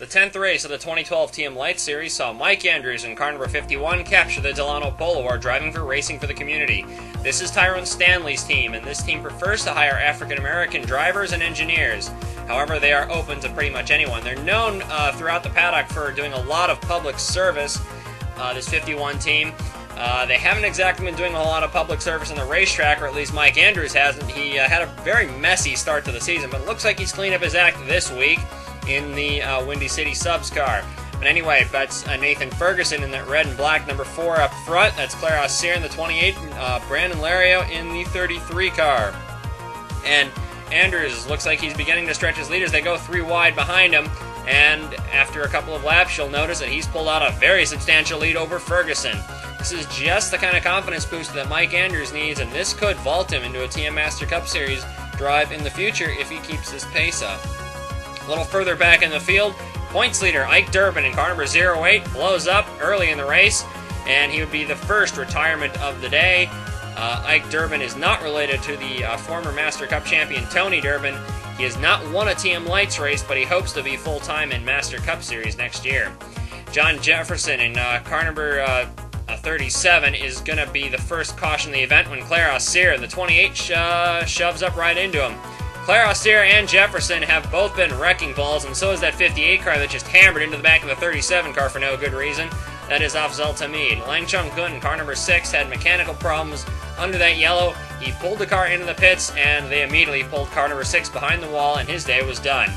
The 10th race of the 2012 TM Light Series saw Mike Andrews in car number 51 capture the Delano Polo while driving for Racing for the Community. This is Tyrone Stanley's team, and this team prefers to hire African American drivers and engineers. However, they are open to pretty much anyone. They're known uh, throughout the paddock for doing a lot of public service, uh, this 51 team. Uh, they haven't exactly been doing a lot of public service on the racetrack, or at least Mike Andrews hasn't. He uh, had a very messy start to the season, but looks like he's cleaned up his act this week in the uh, Windy City Subs car. But anyway, that's uh, Nathan Ferguson in that red and black number four up front. That's Claire Aussier in the 28. Uh, Brandon Lario in the 33 car. And Andrews looks like he's beginning to stretch his lead as they go three wide behind him. And after a couple of laps, you'll notice that he's pulled out a very substantial lead over Ferguson. This is just the kind of confidence boost that Mike Andrews needs, and this could vault him into a TM Master Cup Series drive in the future if he keeps this pace up. A little further back in the field, points leader Ike Durbin in car number 08 blows up early in the race, and he would be the first retirement of the day. Uh, Ike Durbin is not related to the uh, former Master Cup champion Tony Durbin. He has not won a TM Lights race, but he hopes to be full time in Master Cup Series next year. John Jefferson in uh, car number uh, 37 is going to be the first caution in the event when Claire Aussier in the 28 sh- shoves up right into him. Claire Aussier and Jefferson have both been wrecking balls, and so is that 58 car that just hammered into the back of the 37 car for no good reason. That is Afzal Tamid. Lang Chung Gun, car number 6, had mechanical problems under that yellow. He pulled the car into the pits, and they immediately pulled car number 6 behind the wall, and his day was done.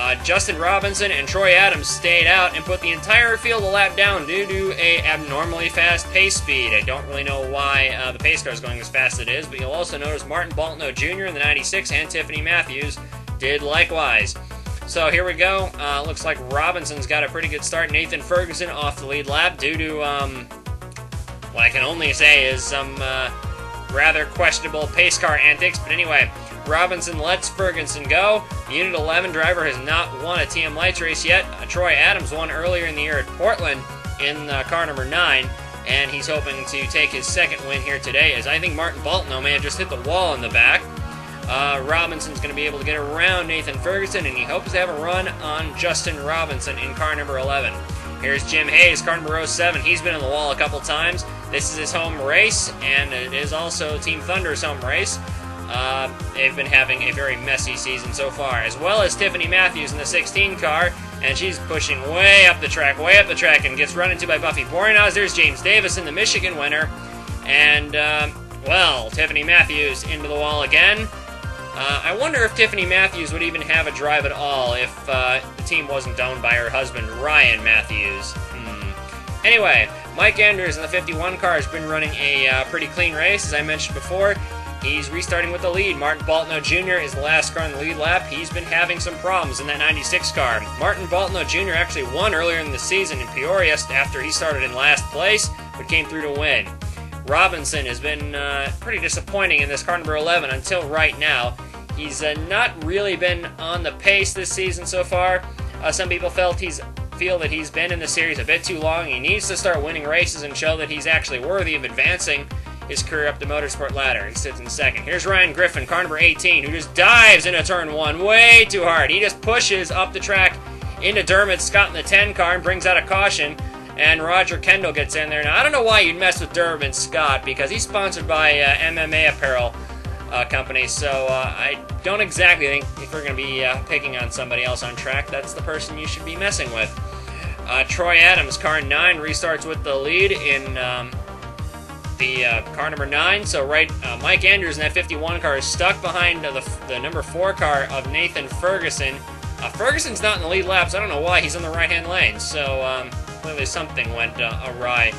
Uh, Justin Robinson and Troy Adams stayed out and put the entire field a lap down due to a abnormally fast pace speed. I don't really know why uh, the pace car is going as fast as it is, but you'll also notice Martin Baltno Jr. in the 96 and Tiffany Matthews did likewise. So here we go. Uh, looks like Robinson's got a pretty good start. Nathan Ferguson off the lead lap due to um, what I can only say is some uh, rather questionable pace car antics. But anyway, Robinson lets Ferguson go. Unit 11 driver has not won a TM Lights race yet. Uh, Troy Adams won earlier in the year at Portland in uh, car number 9, and he's hoping to take his second win here today, as I think Martin Baltno may have just hit the wall in the back. Uh, Robinson's going to be able to get around Nathan Ferguson, and he hopes to have a run on Justin Robinson in car number 11. Here's Jim Hayes, car number 07. He's been in the wall a couple times. This is his home race, and it is also Team Thunder's home race. Uh, they've been having a very messy season so far, as well as Tiffany Matthews in the 16 car, and she's pushing way up the track, way up the track, and gets run into by Buffy Borinaz. There's James Davison, in the Michigan winner, and, uh, well, Tiffany Matthews into the wall again. Uh, I wonder if Tiffany Matthews would even have a drive at all if uh, the team wasn't owned by her husband, Ryan Matthews. Hmm. Anyway, Mike Andrews in the 51 car has been running a uh, pretty clean race, as I mentioned before. He's restarting with the lead. Martin Baltno Jr. is the last car in the lead lap. He's been having some problems in that 96 car. Martin Baltno Jr. actually won earlier in the season in Peoria after he started in last place, but came through to win. Robinson has been uh, pretty disappointing in this car number 11 until right now. He's uh, not really been on the pace this season so far. Uh, some people felt he's feel that he's been in the series a bit too long. He needs to start winning races and show that he's actually worthy of advancing his career up the motorsport ladder. He sits in second. Here's Ryan Griffin, car number 18, who just dives into turn one way too hard. He just pushes up the track into Dermot Scott in the 10 car and brings out a caution. And Roger Kendall gets in there. Now, I don't know why you'd mess with Dermot Scott because he's sponsored by uh, MMA Apparel uh, Company, so uh, I don't exactly think if we're going to be uh, picking on somebody else on track, that's the person you should be messing with. Uh, Troy Adams, car 9, restarts with the lead in um, the uh, car number nine. So right, uh, Mike Andrews in that 51 car is stuck behind the, the number four car of Nathan Ferguson. Ferguson's not in the lead laps. I don't know why he's in the right-hand lane. So um, clearly something went awry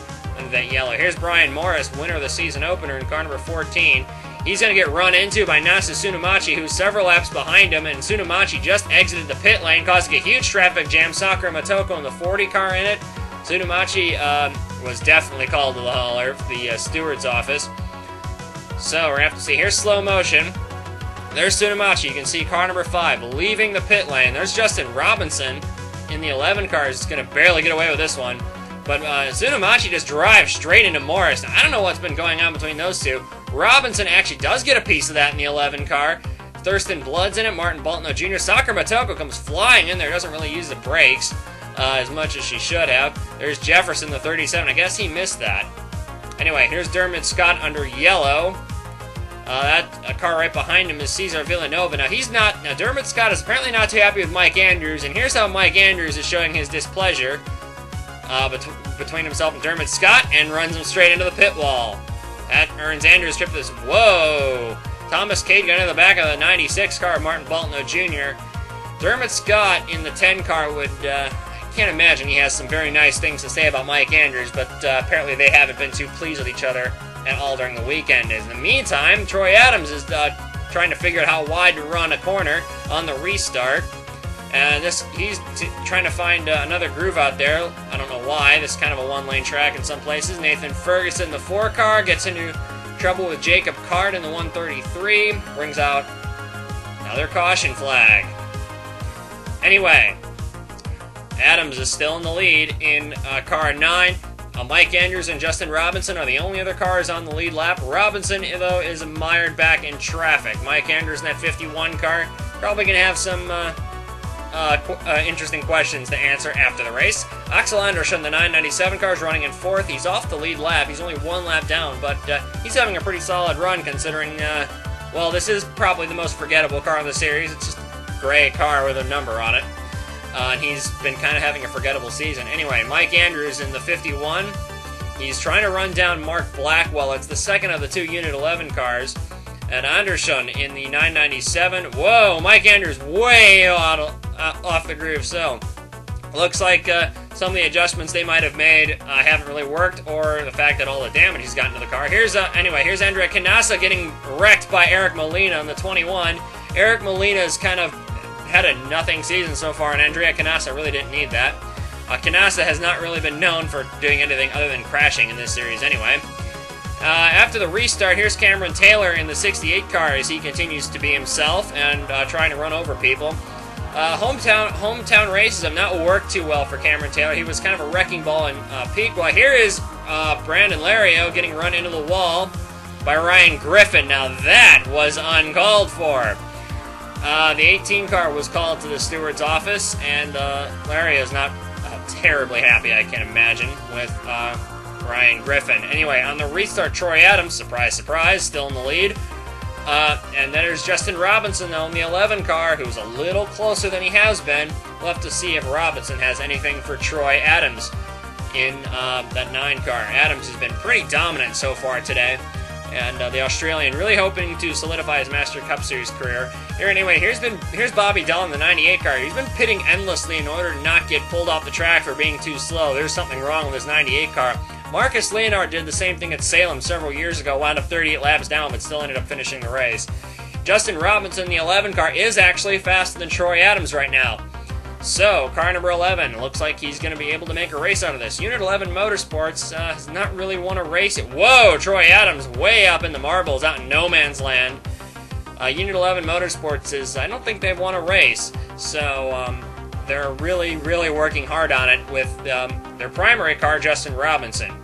that yellow. Here's Brian Morris, winner of the season opener in car number 14. He's going to get run into by Nasa Tsunemachi, who's several laps behind him, and Tsunemachi just exited the pit lane, causing a huge traffic jam. Sakura Motoko in the 40 car in it. Tsunemachi um, was definitely called to the hauler, the uh, steward's office. So we're gonna have to see. Here's slow motion. There's Tsunemachi. You can see car number five leaving the pit lane. There's Justin Robinson in the 11 car. He's gonna barely get away with this one. But uh, just drives straight into Morris. Now, I don't know what's been going on between those two. Robinson actually does get a piece of that in the 11 car. Thurston Blood's in it. Martin Baltno Jr. Sakura Motoko comes flying in there. Doesn't really use the brakes uh, as much as she should have. There's Jefferson, the 37. I guess he missed that. Anyway, here's Dermot Scott under yellow. Uh, that a car right behind him is Cesar Villanova. Now he's not. Now Dermot Scott is apparently not too happy with Mike Andrews, and here's how Mike Andrews is showing his displeasure uh, bet between himself and Dermot Scott, and runs him straight into the pit wall. That earns Andrews trip this. Whoa! Thomas Cade got into the back of the 96 car, Martin Baltno Jr. Dermot Scott in the 10 car would. Uh, I can't imagine he has some very nice things to say about Mike Andrews, but uh, apparently they haven't been too pleased with each other at all during the weekend. In the meantime, Troy Adams is uh, trying to figure out how wide to run a corner on the restart. And this, he's trying to find uh, another groove out there. I don't know why. This is kind of a one-lane track in some places. Nathan Ferguson, the four car, gets into trouble with Jacob Card in the 133. Brings out another caution flag. Anyway, Adams is still in the lead in uh, car 9. Uh, Mike Andrews and Justin Robinson are the only other cars on the lead lap. Robinson, though, is mired back in traffic. Mike Andrews in that 51 car probably going to have some uh, uh, qu uh, interesting questions to answer after the race. Axel Andersson, the 997 car, is running in fourth. He's off the lead lap. He's only one lap down, but uh, he's having a pretty solid run considering, uh, well, this is probably the most forgettable car in the series. It's just a gray car with a number on it. Uh, and he's been kind of having a forgettable season. Anyway, Mike Andrews in the 51. He's trying to run down Mark Blackwell. It's the second of the two Unit 11 cars. And Andersson in the 997. Whoa, Mike Andrews way out of, uh, off the groove. So, looks like uh, some of the adjustments they might have made uh, haven't really worked, or the fact that all the damage he's gotten to the car. Here's uh, anyway. Here's Andrea Canassa getting wrecked by Eric Molina on the 21. Eric Molina is kind of had a nothing season so far, and Andrea Canassa really didn't need that. Uh, Canassa has not really been known for doing anything other than crashing in this series anyway. Uh, after the restart, here's Cameron Taylor in the 68 car as he continues to be himself and uh, trying to run over people. Uh, hometown hometown have not worked too well for Cameron Taylor. He was kind of a wrecking ball in uh. Well, here is uh, Brandon Lario getting run into the wall by Ryan Griffin. Now that was uncalled for. Uh, the 18 car was called to the steward's office, and uh, Larry is not uh, terribly happy, I can imagine, with uh, Ryan Griffin. Anyway, on the restart, Troy Adams, surprise, surprise, still in the lead. Uh, and then there's Justin Robinson, in the 11 car, who's a little closer than he has been. We'll have to see if Robinson has anything for Troy Adams in uh, that 9 car. Adams has been pretty dominant so far today and uh, the Australian really hoping to solidify his Master Cup Series career. Here, anyway, here's been here's Bobby Dell in the 98 car. He's been pitting endlessly in order to not get pulled off the track for being too slow. There's something wrong with his 98 car. Marcus Leonard did the same thing at Salem several years ago, wound up 38 laps down, but still ended up finishing the race. Justin Robinson, the 11 car, is actually faster than Troy Adams right now. So, car number 11 looks like he's going to be able to make a race out of this. Unit 11 Motorsports uh, has not really won a race. Whoa, Troy Adams way up in the marbles out in no man's land. Uh, Unit 11 Motorsports is, I don't think they've won a race. So, um, they're really, really working hard on it with um, their primary car, Justin Robinson.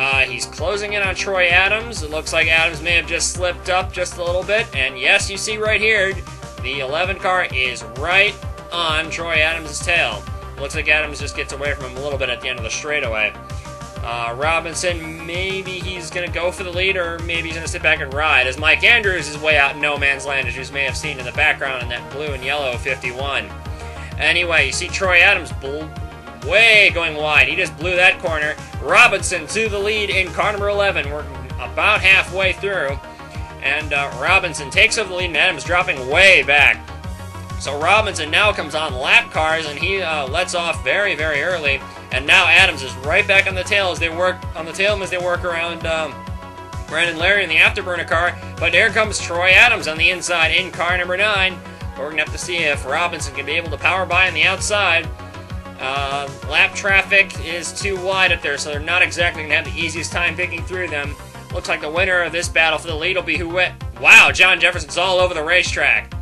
Uh, he's closing in on Troy Adams. It looks like Adams may have just slipped up just a little bit. And yes, you see right here, the 11 car is right on Troy Adams' tail. Looks like Adams just gets away from him a little bit at the end of the straightaway. Uh, Robinson, maybe he's going to go for the lead, or maybe he's going to sit back and ride, as Mike Andrews is way out in no man's land, as you may have seen in the background in that blue and yellow 51. Anyway, you see Troy Adams way going wide. He just blew that corner. Robinson to the lead in car number 11. We're about halfway through. And uh, Robinson takes over the lead, and Adams dropping way back. So Robinson now comes on lap cars, and he uh, lets off very, very early. And now Adams is right back on the tail as they work on the tail as they work around um, Brandon Lario in the afterburner car. But there comes Troy Adams on the inside in car number nine. We're gonna have to see if Robinson can be able to power by on the outside. Uh, lap traffic is too wide up there, so they're not exactly gonna have the easiest time picking through them. Looks like the winner of this battle for the lead will be who? went. Wow, John Jefferson's all over the racetrack.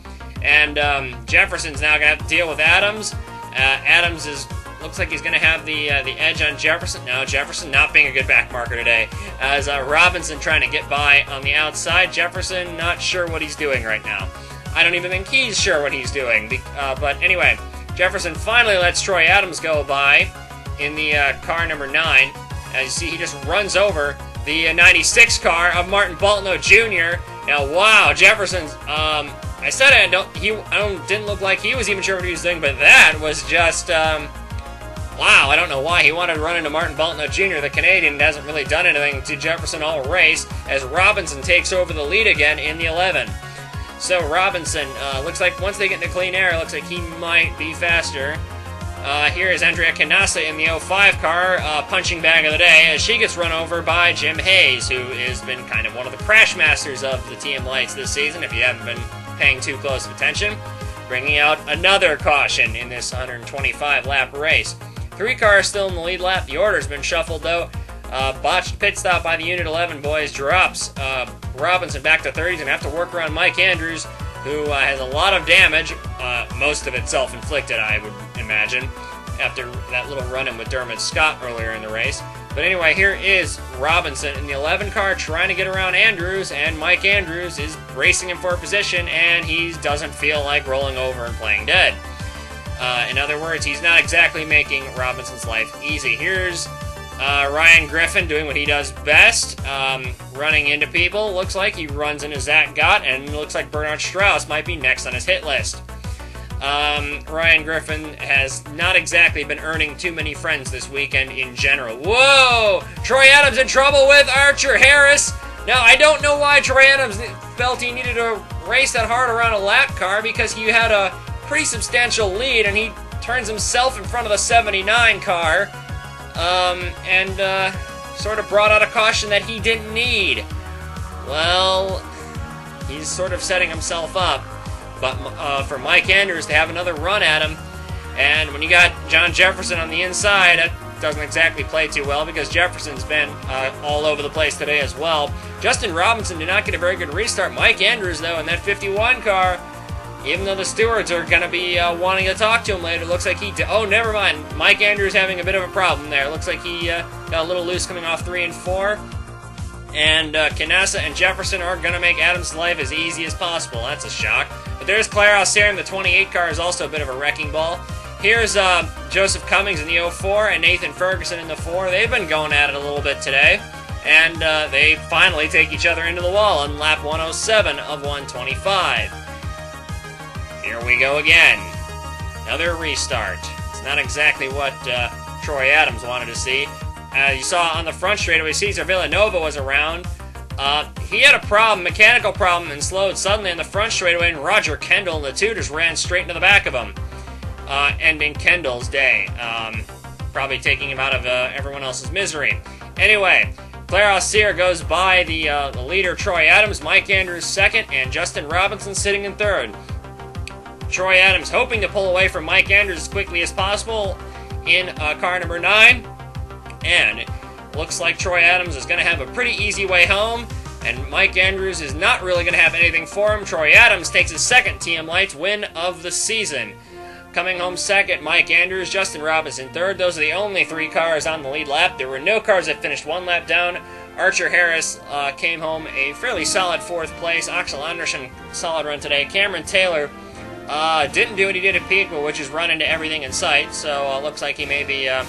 And um, Jefferson's now going to have to deal with Adams. Uh, Adams is looks like he's going to have the uh, the edge on Jefferson. No, Jefferson not being a good back marker today. As uh, Robinson trying to get by on the outside. Jefferson not sure what he's doing right now. I don't even think he's sure what he's doing. Uh, but anyway, Jefferson finally lets Troy Adams go by in the uh, car number 9. As you see, he just runs over the uh, 96 car of Martin Baltno Jr. Now, wow, Jefferson's. Um, I said I don't. He I don't didn't look like he was even sure what he was doing, but that was just. Um, Wow, I don't know why he wanted to run into Martin Baltno Jr., the Canadian, hasn't really done anything to Jefferson all race, as Robinson takes over the lead again in the 11. So Robinson, uh, looks like once they get into clean air, it looks like he might be faster. Uh, here is Andrea Canassa in the 05 car, uh, punching bag of the day, as she gets run over by Jim Hayes, who has been kind of one of the crash masters of the TM Lights this season, if you haven't been paying too close of attention. Bringing out another caution in this 125 lap race. Three cars still in the lead lap. The order's been shuffled though. Uh, botched pit stop by the Unit 11 boys drops uh, Robinson back to 30s and have to work around Mike Andrews, who uh, has a lot of damage, uh, most of it self inflicted, I would imagine, after that little run in with Dermot Scott earlier in the race. But anyway, here is Robinson in the 11 car trying to get around Andrews, and Mike Andrews is racing him for position, and he doesn't feel like rolling over and playing dead. Uh, in other words, he's not exactly making Robinson's life easy. Here's uh, Ryan Griffin doing what he does best, um, running into people. Looks like he runs into Zach Gott, and looks like Bernard Strauss might be next on his hit list. Um, Ryan Griffin has not exactly been earning too many friends this weekend in general. Whoa! Troy Adams in trouble with Archer Harris. Now, I don't know why Troy Adams felt he needed to race that hard around a lap car because he had a pretty substantial lead, and he turns himself in front of the 79 car, um, and uh, sort of brought out a caution that he didn't need. Well, he's sort of setting himself up, but uh, for Mike Andrews to have another run at him, and when you got John Jefferson on the inside, that doesn't exactly play too well because Jefferson's been uh, all over the place today as well. Justin Robinson did not get a very good restart. Mike Andrews, though, in that 51 car, even though the stewards are going to be uh, wanting to talk to him later, looks like he. oh, never mind. Mike Andrews having a bit of a problem there. Looks like he uh, got a little loose coming off three and four. And uh, Canassa and Jefferson are going to make Adams' life as easy as possible. That's a shock. But there's Claire Aussier in the 28 car, is also a bit of a wrecking ball. Here's uh, Joseph Cummings in the 04 and Nathan Ferguson in the 4. They've been going at it a little bit today. And uh, they finally take each other into the wall on lap 107 of 125. Here we go again. Another restart. It's not exactly what uh, Troy Adams wanted to see. Uh, you saw on the front straightaway, Cesar Villanova was around. Uh, he had a problem, mechanical problem, and slowed suddenly on the front straightaway, and Roger Kendall and the just ran straight into the back of him, uh, ending Kendall's day. Um, probably taking him out of uh, everyone else's misery. Anyway, Claire Aussier goes by the, uh, the leader, Troy Adams, Mike Andrews second, and Justin Robinson sitting in third. Troy Adams hoping to pull away from Mike Andrews as quickly as possible in uh, car number 9. And looks like Troy Adams is going to have a pretty easy way home. And Mike Andrews is not really going to have anything for him. Troy Adams takes his second TM Lights win of the season. Coming home second, Mike Andrews, Justin Robinson third. Those are the only three cars on the lead lap. There were no cars that finished one lap down. Archer Harris uh, came home a fairly solid fourth place. Axel Andersson, solid run today. Cameron Taylor uh, didn't do what he did at Peterborough, which is run into everything in sight, so uh, looks like he may be uh,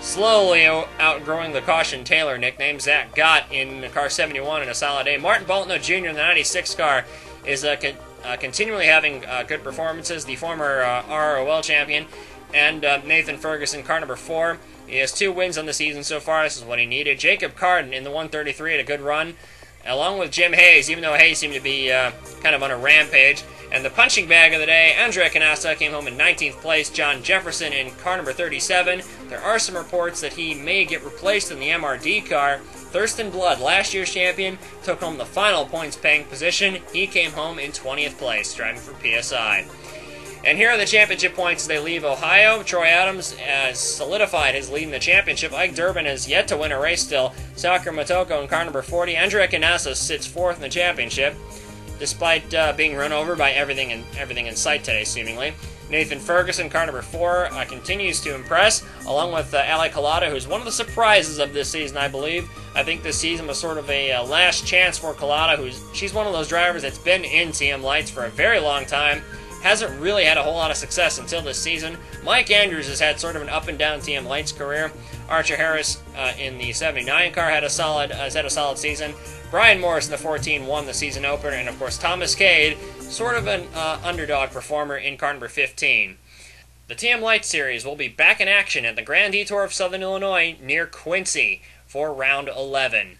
slowly outgrowing the Caution Taylor nickname. Zach Gott in the car 71 in a solid day. Martin Baltno Jr. in the 96 car is uh, con- uh, continually having uh, good performances. The former ROL champion. And Nathan Ferguson, car number 4. He has two wins on the season so far. This is what he needed. Jacob Carden in the 133 had a good run, along with Jim Hayes, even though Hayes seemed to be kind of on a rampage. And the punching bag of the day, Andrea Canassa came home in 19th place. John Jefferson in car number 37. There are some reports that he may get replaced in the MRD car. Thurston Blood, last year's champion, took home the final points paying position. He came home in 20th place, driving for PSI. And here are the championship points as they leave Ohio. Troy Adams has solidified his lead in the championship. Ike Durbin has yet to win a race still. Sakura Motoko in car number 40. Andrea Canassa sits fourth in the championship despite uh, being run over by everything in everything in sight today, seemingly. Nathan Ferguson, car number four, uh, continues to impress, along with uh, Ali Collada, who's one of the surprises of this season, I believe. I think this season was sort of a uh, last chance for Collada, who's she's one of those drivers that's been in TM Lights for a very long time. Hasn't really had a whole lot of success until this season. Mike Andrews has had sort of an up and down TM Lights career. Archer Harris uh, in the 79 car had a solid uh, has had a solid season. Brian Morris in the 14 won the season opener, and of course Thomas Cade, sort of an uh, underdog performer in car number 15. The TM Light Series will be back in action at the Grand Detour of Southern Illinois near Quincy for round 11.